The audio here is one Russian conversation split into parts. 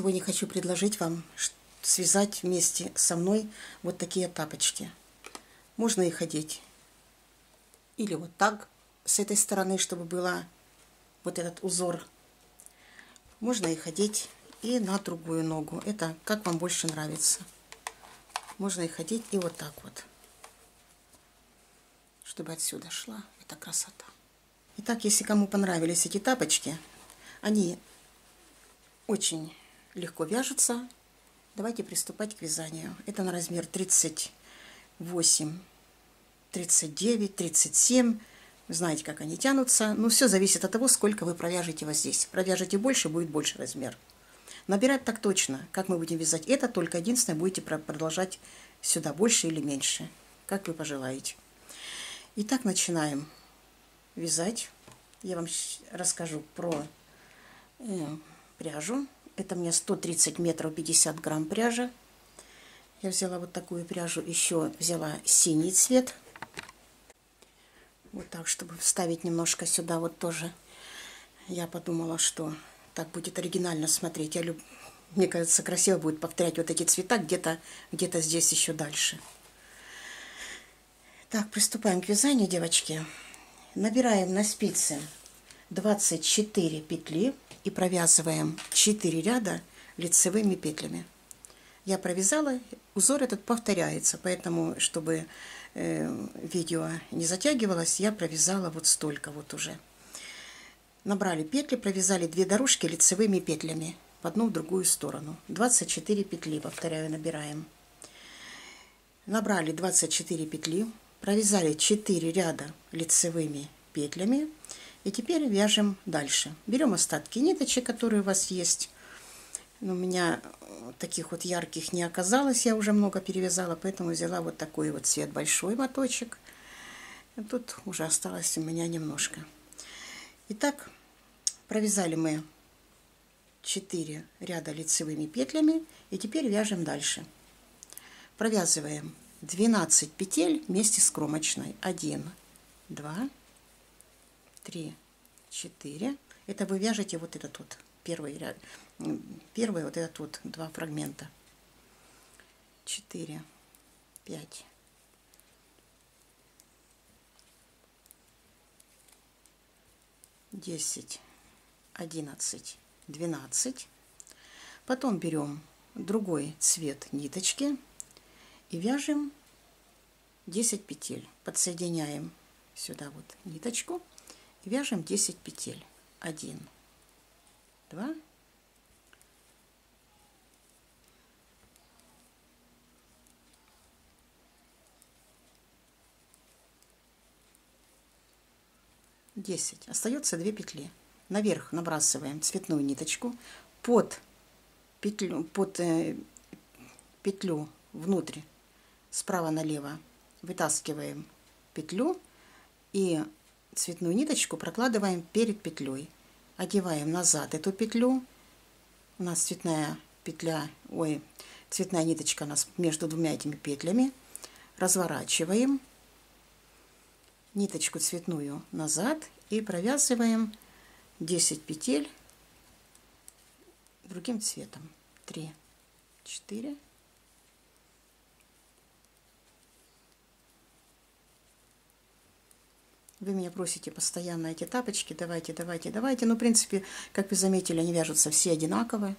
Сегодня хочу предложить вам связать вместе со мной вот такие тапочки. Можно их одеть или вот так, с этой стороны, чтобы было вот этот узор. Можно их одеть и на другую ногу. Это как вам больше нравится. Можно их одеть и вот так вот, чтобы отсюда шла эта красота. Итак, если кому понравились эти тапочки, они очень легко вяжутся. Давайте приступать к вязанию. Это на размер 38, 39, 37. Вы знаете, как они тянутся. Но все зависит от того, сколько вы провяжете вот здесь. Провяжете больше, будет больше размер. Набирать так точно, как мы будем вязать это, только единственное, будете продолжать сюда больше или меньше, как вы пожелаете. Итак, начинаем вязать. Я вам расскажу про э, пряжу. Это мне 130 метров 50 грамм пряжи. Я взяла вот такую пряжу, еще взяла синий цвет. Вот так, чтобы вставить немножко сюда вот тоже. Я подумала, что так будет оригинально смотреть. Я люб... Мне кажется, красиво будет повторять вот эти цвета где-то где, -то, здесь еще дальше. Так, приступаем к вязанию, девочки. Набираем на спицы 24 петли и провязываем 4 ряда лицевыми петлями. Я провязала, узор этот повторяется, поэтому, чтобы э, видео не затягивалось, я провязала вот столько вот уже. Набрали петли, провязали две дорожки лицевыми петлями в одну в другую сторону. 24 петли, повторяю, набираем. Набрали 24 петли, провязали 4 ряда лицевыми петлями и теперь вяжем дальше. Берем остатки ниточек, которые у вас есть. У меня таких вот ярких не оказалось, я уже много перевязала, поэтому взяла вот такой вот цвет, большой моточек. И тут уже осталось у меня немножко. Итак, провязали мы 4 ряда лицевыми петлями и теперь вяжем дальше. Провязываем 12 петель вместе с кромочной. 1, 2, три, четыре. Это вы вяжете вот этот вот первый ряд, первый вот этот вот два фрагмента. Четыре, пять, десять, одиннадцать, двенадцать. Потом берем другой цвет ниточки и вяжем 10 петель. Подсоединяем сюда вот ниточку вяжем 10 петель. 1 2 10 остается 2 петли. Наверх набрасываем цветную ниточку под петлю под э, петлю внутрь. Справа налево вытаскиваем петлю и цветную ниточку прокладываем перед петлей. Одеваем назад эту петлю. У нас цветная петля, ой, цветная ниточка у нас между двумя этими петлями. Разворачиваем ниточку цветную назад и провязываем 10 петель другим цветом. 3, 4, Вы меня просите постоянно эти тапочки, давайте, давайте, давайте. Ну, в принципе, как вы заметили, они вяжутся все одинаковые.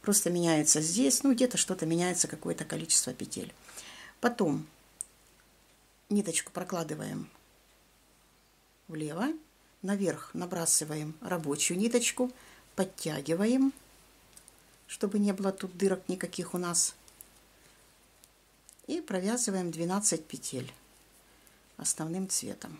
Просто меняется здесь, ну, где-то что-то меняется, какое-то количество петель. Потом ниточку прокладываем влево, наверх набрасываем рабочую ниточку, подтягиваем, чтобы не было тут дырок никаких у нас. И провязываем 12 петель основным цветом.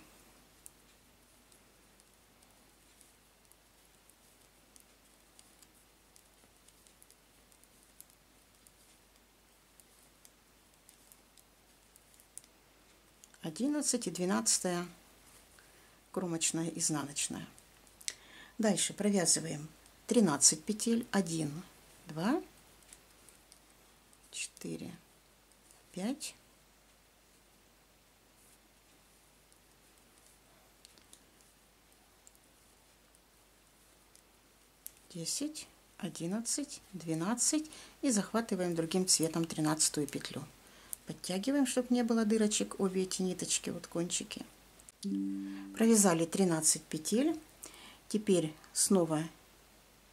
Одиннадцать и двенадцатая кромочная изнаночная. Дальше провязываем 13 петель. 1 2 4 5 10 11, 12 и захватываем другим цветом 13 петлю. Подтягиваем, чтобы не было дырочек, обе эти ниточки, вот кончики. Провязали 13 петель. Теперь снова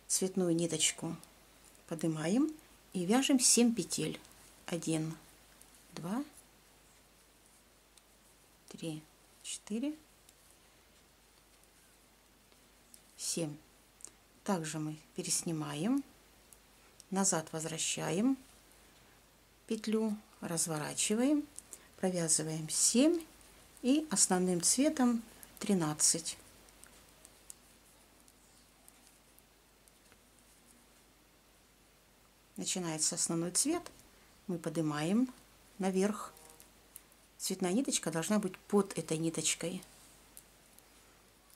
цветную ниточку поднимаем и вяжем 7 петель. 1, 2, 3, 4, 7. Также мы переснимаем, назад возвращаем петлю, разворачиваем, провязываем 7 и основным цветом 13. Начинается основной цвет, мы поднимаем наверх. Цветная ниточка должна быть под этой ниточкой.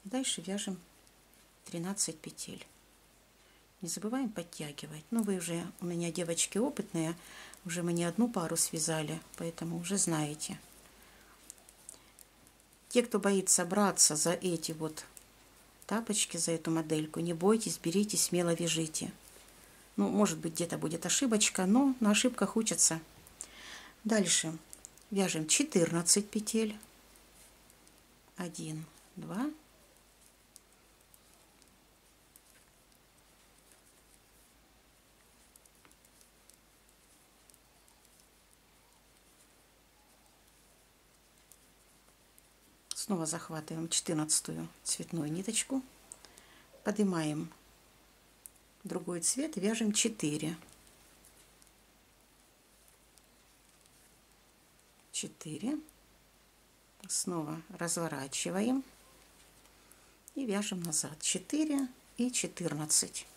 Дальше вяжем 13 петель. Не забываем подтягивать. Ну, вы уже, у меня девочки опытные, уже мы не одну пару связали, поэтому уже знаете. Те, кто боится браться за эти вот тапочки, за эту модельку, не бойтесь, берите, смело вяжите. Ну, может быть, где-то будет ошибочка, но на ошибках учатся. Дальше вяжем 14 петель. 1, 2, Снова захватываем 14 цветную ниточку, поднимаем другой цвет, вяжем 4. 4. Снова разворачиваем и вяжем назад 4 и 14.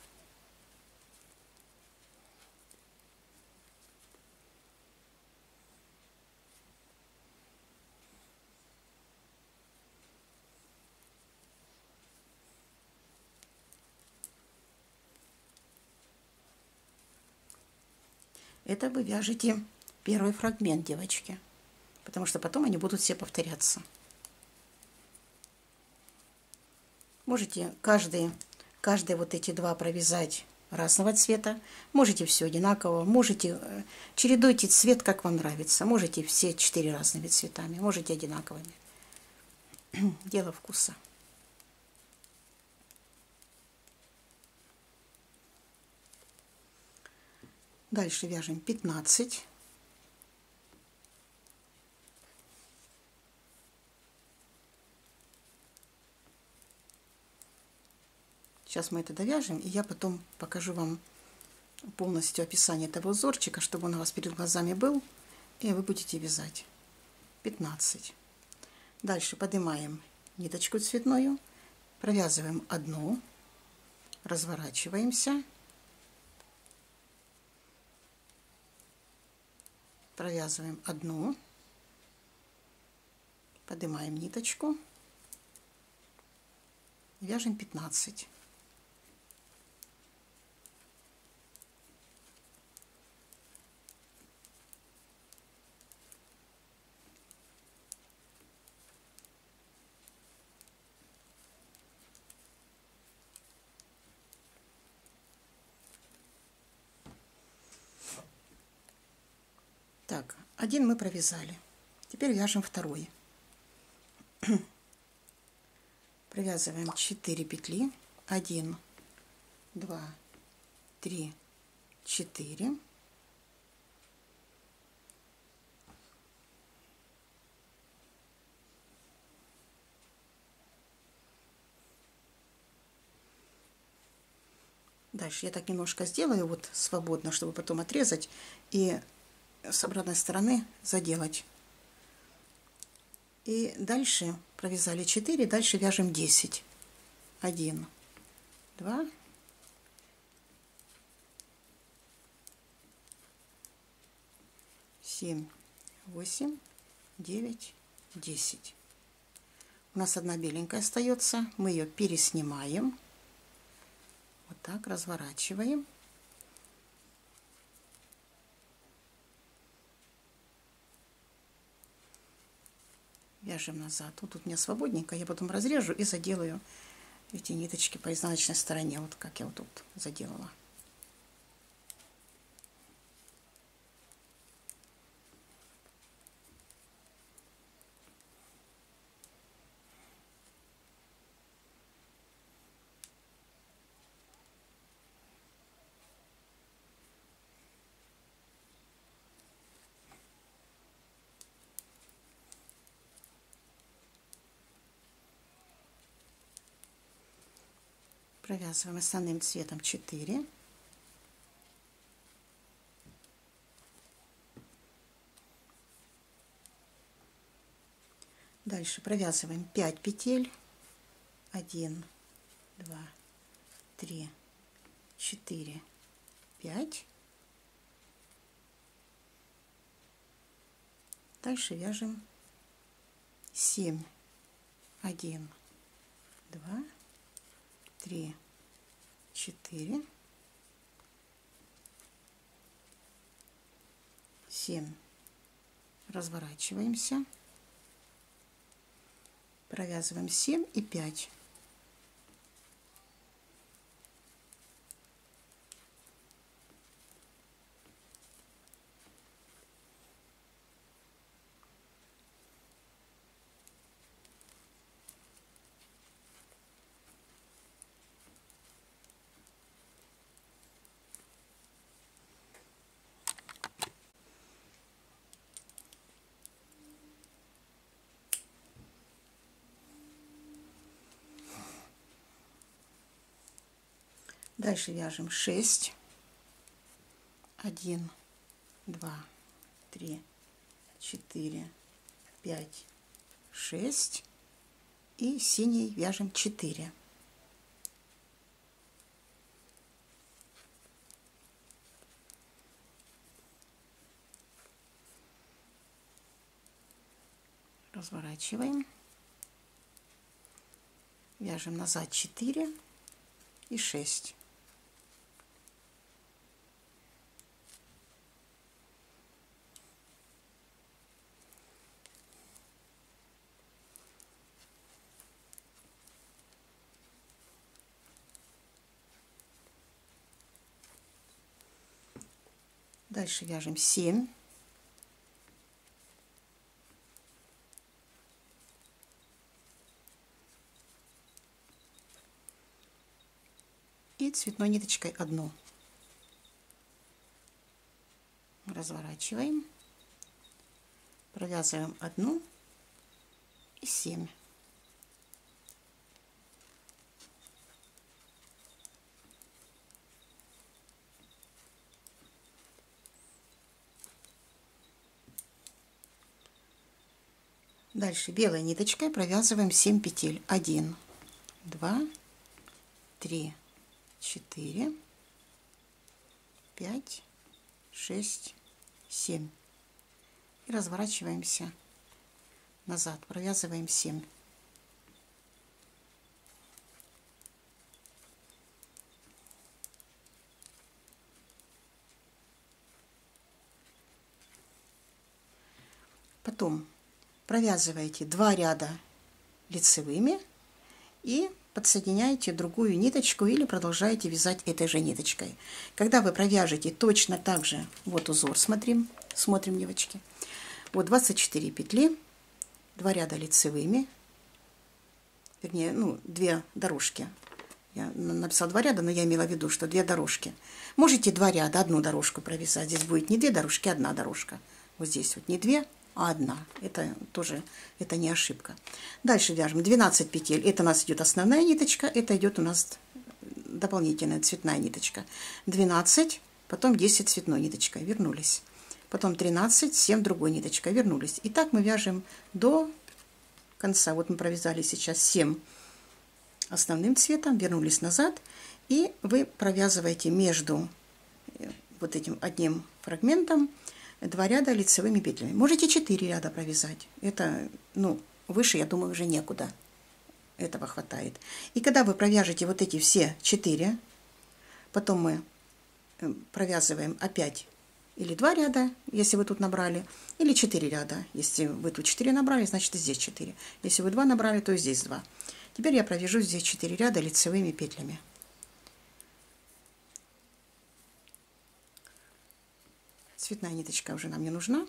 Это вы вяжете первый фрагмент, девочки. Потому что потом они будут все повторяться. Можете каждый, каждые вот эти два провязать разного цвета. Можете все одинаково. Можете э, чередуйте цвет, как вам нравится. Можете все четыре разными цветами. Можете одинаковыми. Дело вкуса. Дальше вяжем 15. Сейчас мы это довяжем, и я потом покажу вам полностью описание этого узорчика, чтобы он у вас перед глазами был, и вы будете вязать. 15. Дальше поднимаем ниточку цветную, провязываем одну, разворачиваемся провязываем одну, поднимаем ниточку, вяжем 15. Так, один мы провязали. Теперь вяжем второй. Провязываем 4 петли. 1, 2, 3, 4. Дальше я так немножко сделаю вот свободно, чтобы потом отрезать и с обратной стороны заделать. И дальше провязали 4, дальше вяжем 10. 1, 2, 7, 8, 9, 10. У нас одна беленькая остается. Мы ее переснимаем. Вот так разворачиваем. Вяжем назад. Вот тут у меня свободненько, я потом разрежу и заделаю эти ниточки по изнаночной стороне, вот как я вот тут заделала. Провязываем основным цветом 4. Дальше провязываем 5 петель. 1, 2, 3, 4, 5. Дальше вяжем 7, 1, 2, 3, 4, 7. Разворачиваемся. Провязываем 7 и 5. Дальше вяжем 6. 1, 2, 3, 4, 5, 6. И синий вяжем 4. Разворачиваем. Вяжем назад 4 и 6. Дальше вяжем 7. И цветной ниточкой одну. Разворачиваем. Провязываем одну и 7. Дальше белой ниточкой провязываем 7 петель. 1, 2, 3, 4, 5, 6, 7. И разворачиваемся назад. Провязываем 7. Потом провязываете два ряда лицевыми и подсоединяете другую ниточку или продолжаете вязать этой же ниточкой. Когда вы провяжете точно так же, вот узор, смотрим, смотрим, девочки, вот 24 петли, два ряда лицевыми, вернее, ну, две дорожки. Я написала два ряда, но я имела в виду, что две дорожки. Можете два ряда, одну дорожку провязать. Здесь будет не две дорожки, а одна дорожка. Вот здесь вот не две, одна. Это тоже это не ошибка. Дальше вяжем 12 петель. Это у нас идет основная ниточка, это идет у нас дополнительная цветная ниточка. 12, потом 10 цветной ниточкой, вернулись. Потом 13, 7 другой ниточкой, вернулись. И так мы вяжем до конца. Вот мы провязали сейчас 7 основным цветом, вернулись назад. И вы провязываете между э, вот этим одним фрагментом два ряда лицевыми петлями. Можете четыре ряда провязать. Это, ну, выше, я думаю, уже некуда. Этого хватает. И когда вы провяжете вот эти все четыре, потом мы э, провязываем опять или два ряда, если вы тут набрали, или четыре ряда. Если вы тут четыре набрали, значит и здесь четыре. Если вы два набрали, то и здесь два. Теперь я провяжу здесь четыре ряда лицевыми петлями. Цветная ниточка уже нам не нужна.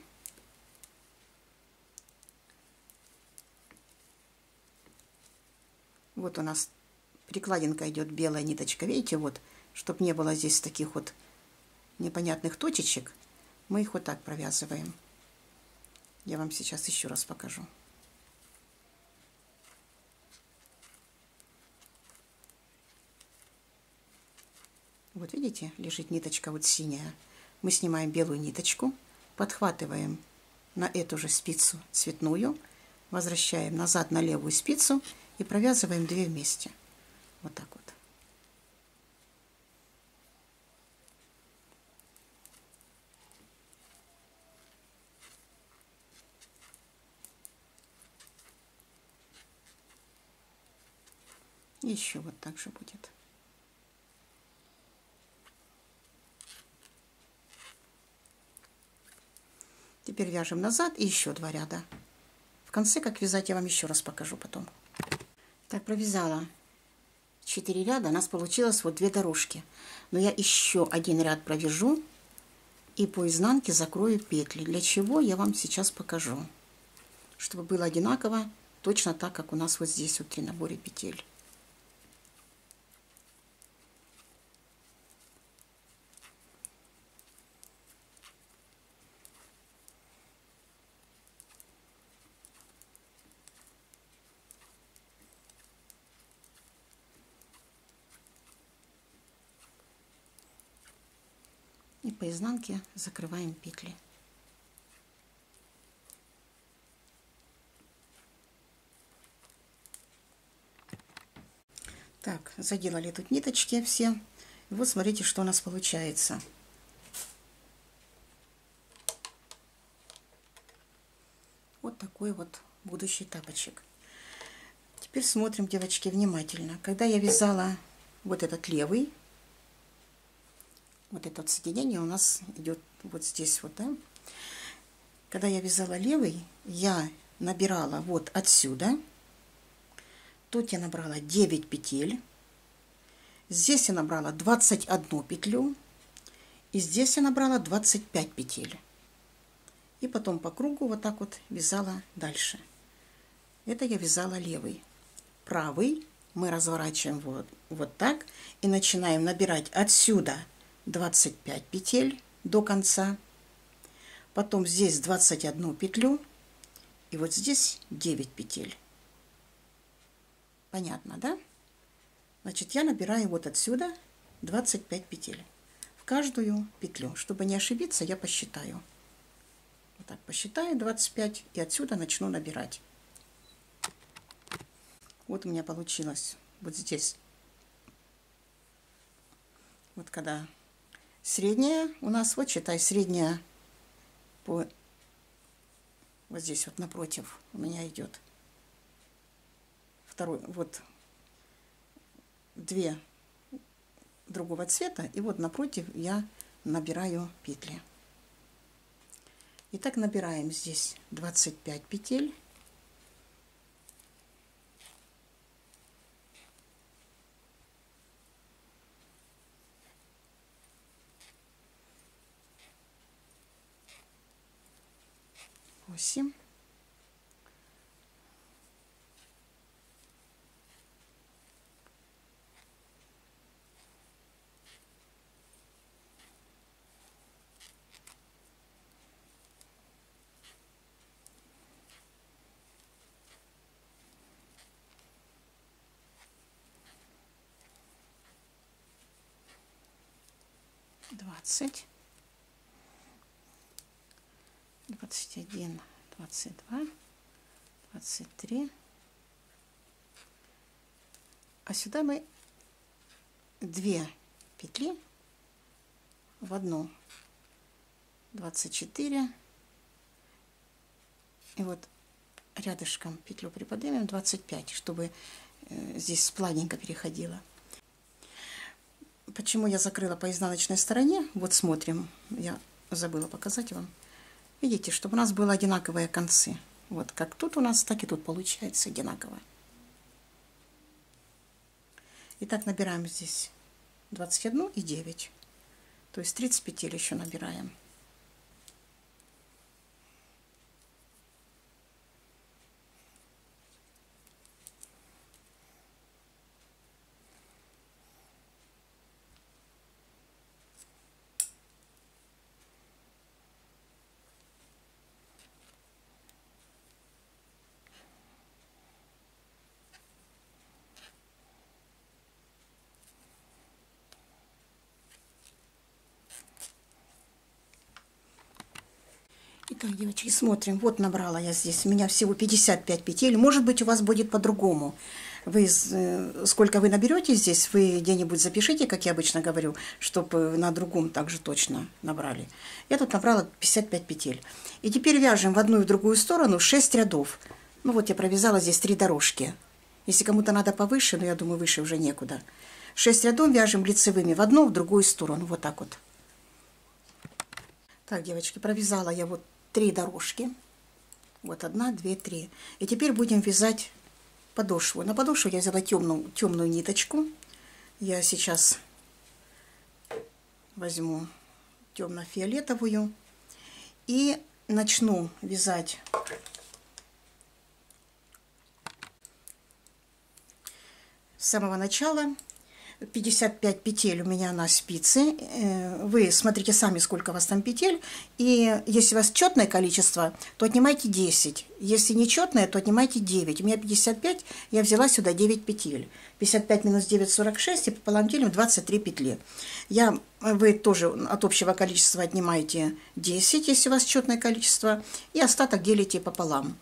Вот у нас прикладинка идет белая ниточка. Видите, вот, чтобы не было здесь таких вот непонятных точечек, мы их вот так провязываем. Я вам сейчас еще раз покажу. Вот видите, лежит ниточка вот синяя. Мы снимаем белую ниточку, подхватываем на эту же спицу цветную, возвращаем назад на левую спицу и провязываем две вместе. Вот так вот. Еще вот так же будет. Теперь вяжем назад и еще два ряда. В конце, как вязать, я вам еще раз покажу потом. Так, провязала 4 ряда, у нас получилось вот две дорожки. Но я еще один ряд провяжу и по изнанке закрою петли. Для чего, я вам сейчас покажу. Чтобы было одинаково, точно так, как у нас вот здесь вот при наборе петель. По изнанке закрываем петли. Так, заделали тут ниточки все. И вот смотрите, что у нас получается. Вот такой вот будущий тапочек. Теперь смотрим, девочки, внимательно. Когда я вязала вот этот левый, вот это вот соединение у нас идет вот здесь вот, да. Когда я вязала левый, я набирала вот отсюда. Тут я набрала 9 петель. Здесь я набрала 21 петлю. И здесь я набрала 25 петель. И потом по кругу вот так вот вязала дальше. Это я вязала левый. Правый мы разворачиваем вот, вот так и начинаем набирать отсюда 25 петель до конца. Потом здесь 21 петлю. И вот здесь 9 петель. Понятно, да? Значит, я набираю вот отсюда 25 петель. В каждую петлю. Чтобы не ошибиться, я посчитаю. Вот так посчитаю 25 и отсюда начну набирать. Вот у меня получилось вот здесь. Вот когда Средняя у нас, вот считай, средняя по вот здесь вот напротив у меня идет второй, вот две другого цвета, и вот напротив я набираю петли. Итак, набираем здесь 25 петель. Восемь. двадцать. 21, 22, 23. А сюда мы две петли в одну. 24 и вот рядышком петлю приподнимем 25 чтобы э, здесь плавненько переходила почему я закрыла по изнаночной стороне? Вот смотрим. Я забыла показать вам Видите, чтобы у нас было одинаковые концы. Вот как тут у нас, так и тут получается одинаково. Итак, набираем здесь 21 и 9. То есть 30 петель еще набираем. Девочки, смотрим. Вот набрала я здесь. У меня всего 55 петель. Может быть, у вас будет по-другому. Вы, э, сколько вы наберете здесь, вы где-нибудь запишите, как я обычно говорю, чтобы на другом также точно набрали. Я тут набрала 55 петель. И теперь вяжем в одну и в другую сторону 6 рядов. Ну вот я провязала здесь 3 дорожки. Если кому-то надо повыше, но я думаю, выше уже некуда. 6 рядов вяжем лицевыми в одну, в другую сторону. Вот так вот. Так, девочки, провязала я вот три дорожки. Вот одна, две, три. И теперь будем вязать подошву. На подошву я взяла темную, темную ниточку. Я сейчас возьму темно-фиолетовую и начну вязать с самого начала 55 петель у меня на спице. Э, вы смотрите сами, сколько у вас там петель. И если у вас четное количество, то отнимайте 10. Если нечетное, то отнимайте 9. У меня 55, я взяла сюда 9 петель. 55 минус 9, 46, и пополам делим 23 петли. Я, вы тоже от общего количества отнимаете 10, если у вас четное количество, и остаток делите пополам.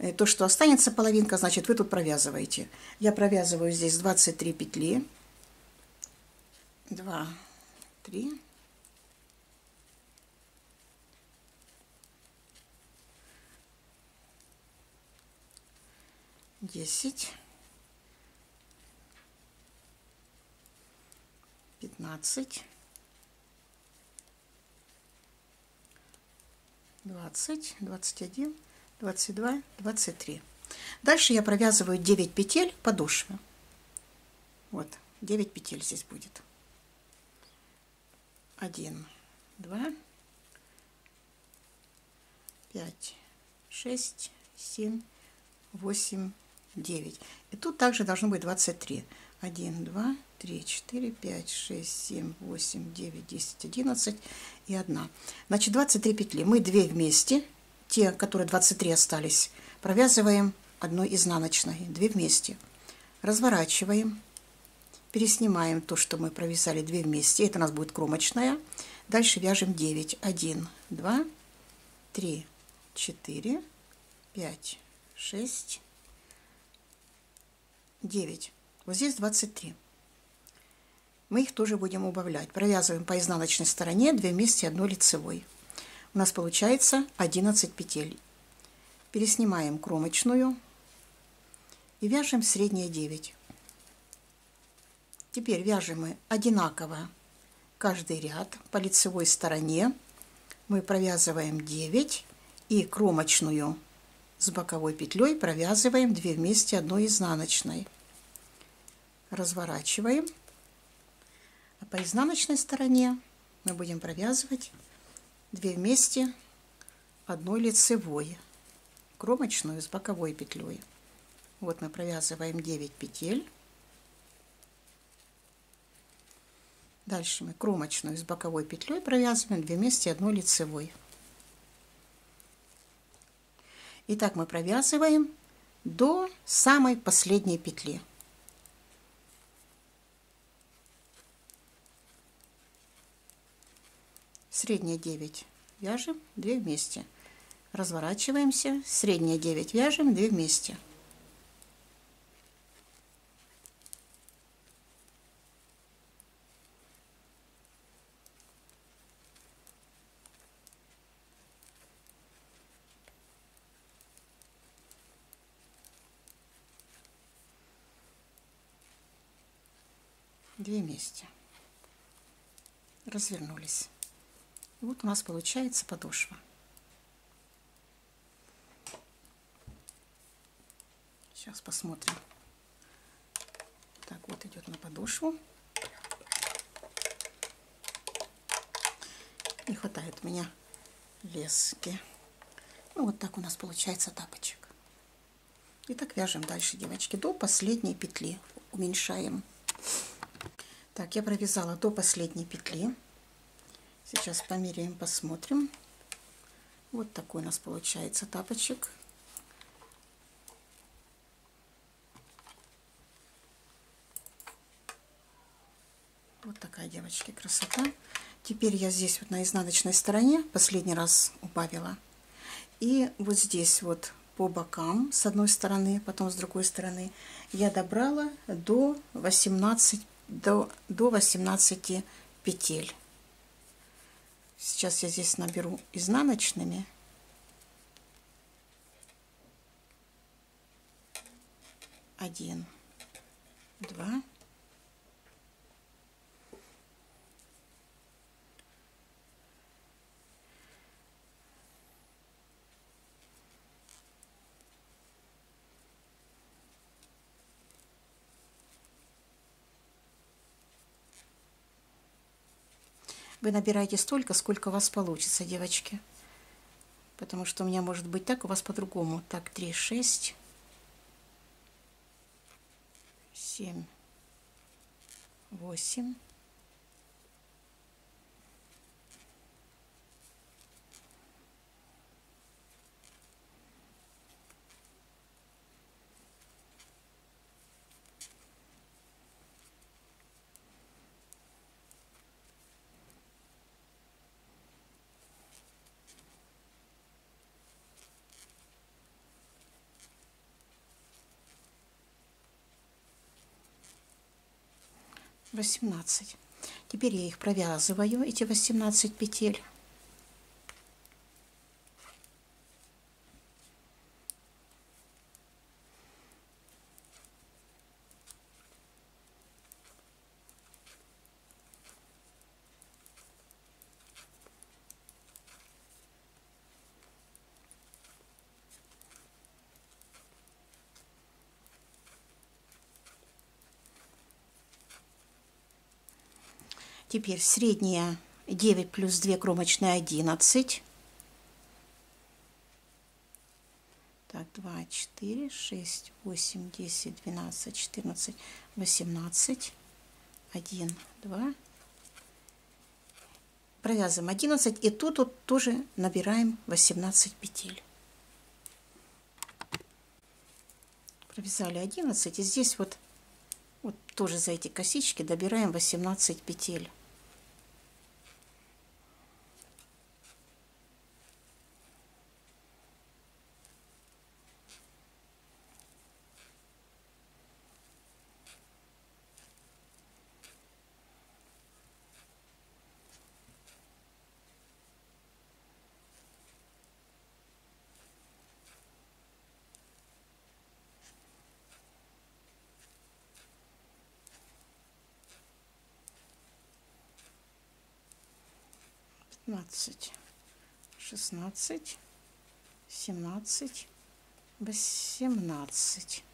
Э, то, что останется половинка, значит, вы тут провязываете. Я провязываю здесь 23 петли два, три. Десять. Пятнадцать. Двадцать, двадцать один, двадцать два, двадцать три. Дальше я провязываю 9 петель подошвы. Вот, 9 петель здесь будет один, два, пять, шесть, семь, восемь, девять. И тут также должно быть 23. 1, 2, 3, 4, 5, 6, 7, 8, 9, 10, 11 и 1. Значит, 23 петли. Мы две вместе, те, которые 23 остались, провязываем одной изнаночной, две вместе. Разворачиваем Переснимаем то, что мы провязали 2 вместе. Это у нас будет кромочная. Дальше вяжем 9. 1, 2, 3, 4, 5, 6, 9. Вот здесь 23. Мы их тоже будем убавлять. Провязываем по изнаночной стороне 2 вместе 1 лицевой. У нас получается 11 петель. Переснимаем кромочную и вяжем средние 9. Теперь вяжем мы одинаково каждый ряд по лицевой стороне. Мы провязываем 9 и кромочную с боковой петлей провязываем 2 вместе одной изнаночной. Разворачиваем. А по изнаночной стороне мы будем провязывать 2 вместе одной лицевой, кромочную с боковой петлей. Вот мы провязываем 9 петель. Дальше мы кромочную с боковой петлей провязываем 2 вместе одной лицевой. И так мы провязываем до самой последней петли. Средняя 9 вяжем 2 вместе. Разворачиваемся, средняя 9 вяжем 2 вместе. Две вместе. Развернулись. И вот у нас получается подошва. Сейчас посмотрим. Так вот идет на подошву. Не хватает у меня лески ну вот так у нас получается тапочек. И так вяжем дальше девочки до последней петли. Уменьшаем так, я провязала до последней петли. Сейчас померяем, посмотрим. Вот такой у нас получается тапочек. Вот такая, девочки, красота. Теперь я здесь вот на изнаночной стороне последний раз убавила. И вот здесь вот по бокам с одной стороны, потом с другой стороны я добрала до 18, до, до 18 петель. Сейчас я здесь наберу изнаночными. Один, два, Вы набираете столько, сколько у вас получится, девочки. Потому что у меня может быть так, у вас по-другому. Так, 3, 6, 7, 8, восемнадцать. Теперь я их провязываю, эти 18 петель. Теперь средняя 9 плюс 2 кромочные 11. Так, 2, 4, 6, 8, 10, 12, 14, 18. 1, 2. Провязываем 11 и тут вот тоже набираем 18 петель. Провязали 11 и здесь вот, вот тоже за эти косички добираем 18 петель. Пятнадцать, шестнадцать, семнадцать, восемнадцать.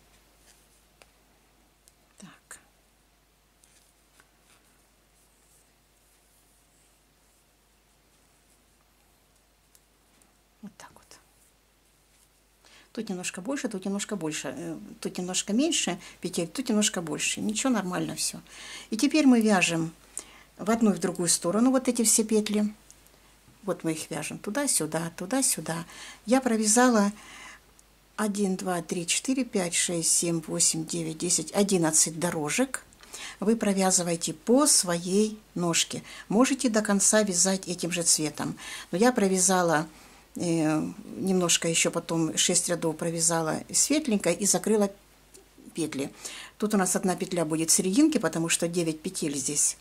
Так. Вот так вот. Тут немножко больше, тут немножко больше, э, тут немножко меньше петель, тут немножко больше. Ничего, нормально все. И теперь мы вяжем в одну и в другую сторону вот эти все петли. Вот мы их вяжем туда-сюда, туда-сюда. Я провязала 1, 2, 3, 4, 5, 6, 7, 8, 9, 10, 11 дорожек. Вы провязываете по своей ножке. Можете до конца вязать этим же цветом. Но я провязала э, немножко еще потом 6 рядов провязала светленько и закрыла петли. Тут у нас одна петля будет в серединке, потому что 9 петель здесь.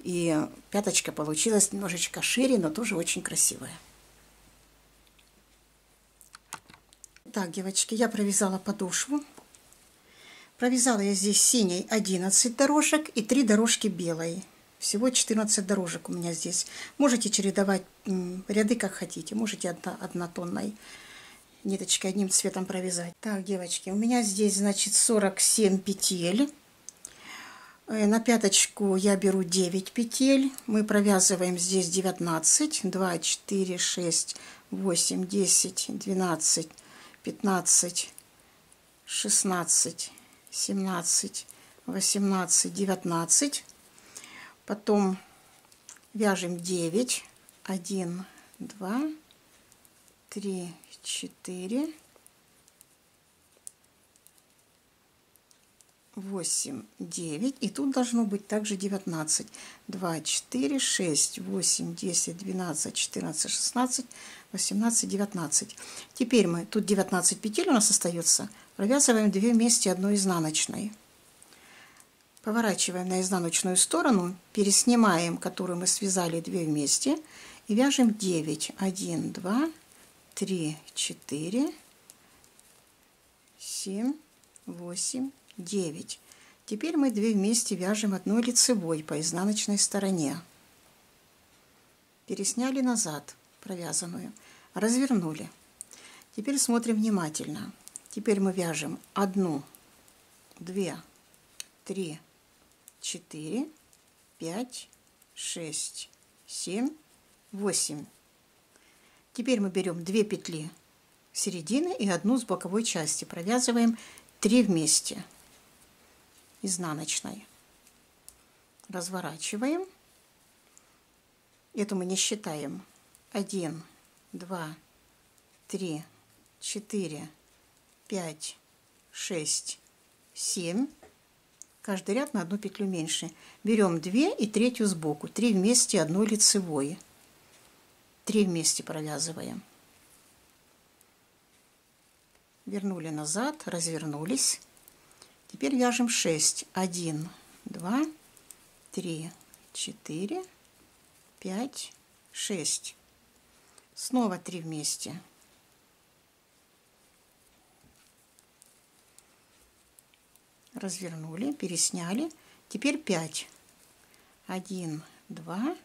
И пяточка получилась немножечко шире, но тоже очень красивая. Так, девочки, я провязала подошву. Провязала я здесь синей 11 дорожек и 3 дорожки белой. Всего 14 дорожек у меня здесь. Можете чередовать ряды как хотите. Можете одно, однотонной ниточкой одним цветом провязать. Так, девочки, у меня здесь, значит, 47 петель. Э, на пяточку я беру 9 петель. Мы провязываем здесь 19. 2, 4, 6, 8, 10, 12, 15, 16, 17, 18, 19. Потом вяжем 9. 1, 2, 3, 4, 8, 9. И тут должно быть также 19. 2, 4, 6, 8, 10, 12, 14, 16, 18, 19. Теперь мы, тут 19 петель у нас остается, провязываем 2 вместе одной изнаночной. Поворачиваем на изнаночную сторону, переснимаем, которую мы связали 2 вместе, и вяжем 9. 1, 2, 3, 4, 7, 8, 9. Теперь мы 2 вместе вяжем одной лицевой по изнаночной стороне. Пересняли назад провязанную, развернули. Теперь смотрим внимательно. Теперь мы вяжем одну, две, три, четыре, пять, шесть, семь, восемь. Теперь мы берем две петли середины и одну с боковой части. Провязываем 3 вместе изнаночной. Разворачиваем. Эту мы не считаем. 1, 2, 3, 4, 5, 6, 7 каждый ряд на одну петлю меньше. Берем 2 и третью сбоку, 3 вместе одной лицевой. 3 вместе провязываем. Вернули назад, развернулись. Теперь вяжем 6. 1, 2, 3, 4, 5, 6. Снова 3 вместе. развернули, пересняли. Теперь 5. 1, 2,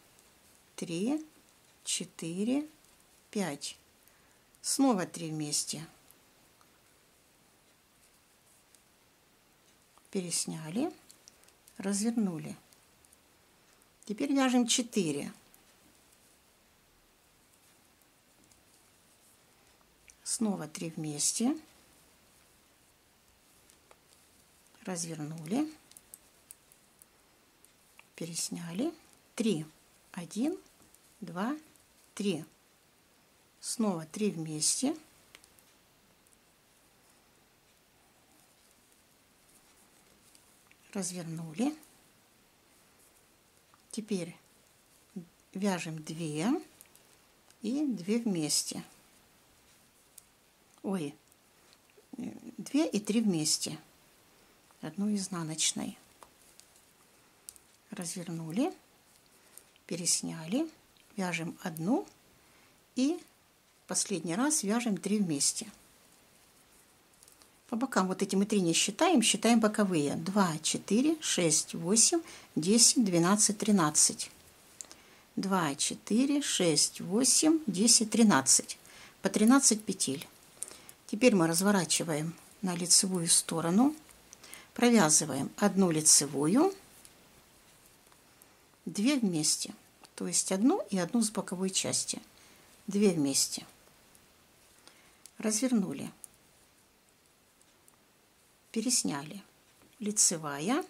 3, 4, 5. Снова 3 вместе. Пересняли, развернули. Теперь вяжем 4. Снова 3 вместе. развернули, пересняли. 3, 1, 2, 3. Снова 3 вместе. Развернули. Теперь вяжем 2 и 2 вместе. Ой, 2 и 3 вместе одну изнаночной. Развернули, пересняли, вяжем одну и последний раз вяжем три вместе. По бокам вот эти мы три не считаем, считаем боковые. 2, 4, 6, 8, 10, 12, 13. 2, 4, 6, 8, 10, 13. По 13 петель. Теперь мы разворачиваем на лицевую сторону провязываем одну лицевую, две вместе, то есть одну и одну с боковой части, две вместе. Развернули, пересняли, лицевая,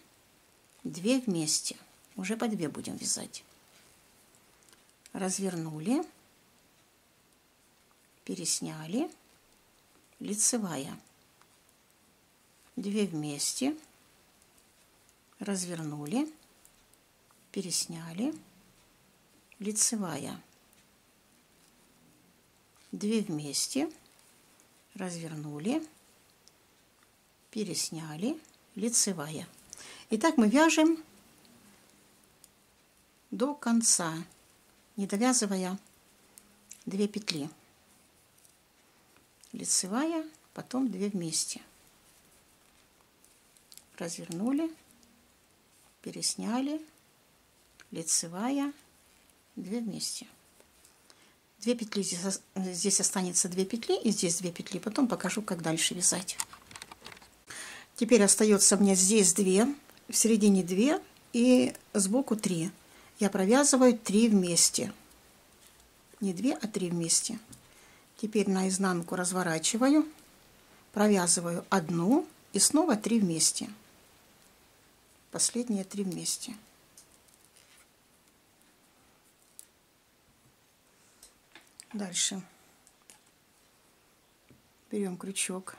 две вместе, уже по две будем вязать. Развернули, пересняли, лицевая 2 вместе, развернули, пересняли, лицевая, 2 вместе, развернули, пересняли, лицевая. Итак, мы вяжем до конца, не довязывая 2 петли. Лицевая, потом 2 вместе развернули, пересняли, лицевая, 2 вместе. Две петли здесь, здесь останется две петли и здесь две петли. Потом покажу, как дальше вязать. Теперь остается мне здесь две, в середине две и сбоку три. Я провязываю три вместе. Не две, а три вместе. Теперь на изнанку разворачиваю, провязываю одну и снова три вместе последние три вместе. Дальше берем крючок,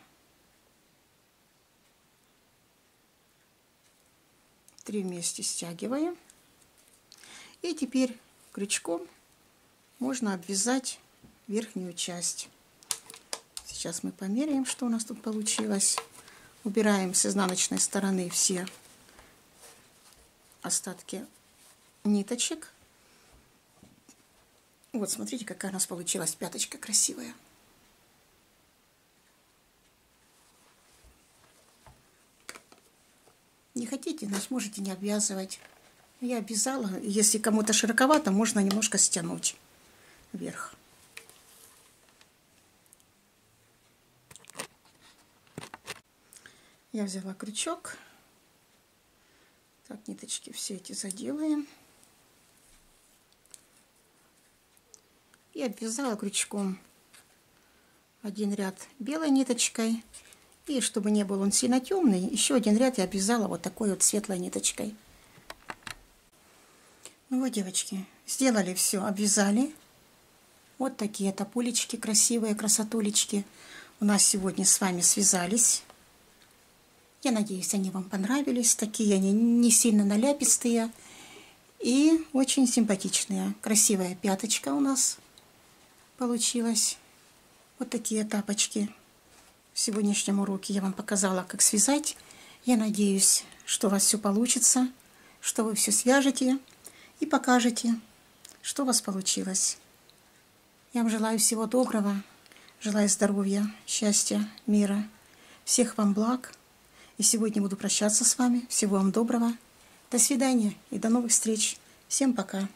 Три вместе стягиваем. И теперь крючком можно обвязать верхнюю часть. Сейчас мы померяем, что у нас тут получилось. Убираем с изнаночной стороны все остатки ниточек. Вот, смотрите, какая у нас получилась пяточка красивая. Не хотите, значит, можете не обвязывать. Я обвязала. Если кому-то широковато, можно немножко стянуть вверх. Я взяла крючок. Так, ниточки все эти заделаем. И обвязала крючком один ряд белой ниточкой. И чтобы не был он сильно темный, еще один ряд я обвязала вот такой вот светлой ниточкой. Ну вот, девочки, сделали все, обвязали. Вот такие тополечки красивые, красотулечки у нас сегодня с вами связались. Я надеюсь, они вам понравились. Такие они не сильно наляпистые и очень симпатичные. Красивая пяточка у нас получилась. Вот такие тапочки. В сегодняшнем уроке я вам показала, как связать. Я надеюсь, что у вас все получится, что вы все свяжете и покажете, что у вас получилось. Я вам желаю всего доброго, желаю здоровья, счастья, мира, всех вам благ. И сегодня буду прощаться с вами. Всего вам доброго. До свидания и до новых встреч. Всем пока.